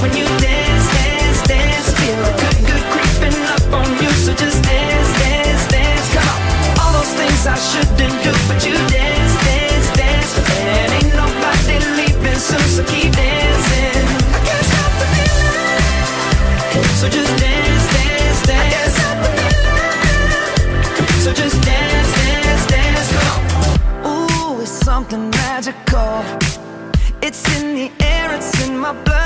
when you dance, dance, dance. Feel good, good creeping up on you. So just dance, dance, dance. Come on. All those things I shouldn't do, but you dance, dance, dance. And ain't nobody leaving soon, so keep dancing. Can't stop the feeling. So just dance, dance, dance. Can't stop the feeling. So just dance, dance, dance. Come on. Ooh, it's something magical. It's in the air, it's in my blood,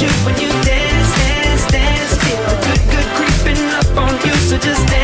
You when you dance, dance, dance. Feel a good, good creeping up on you. So just dance,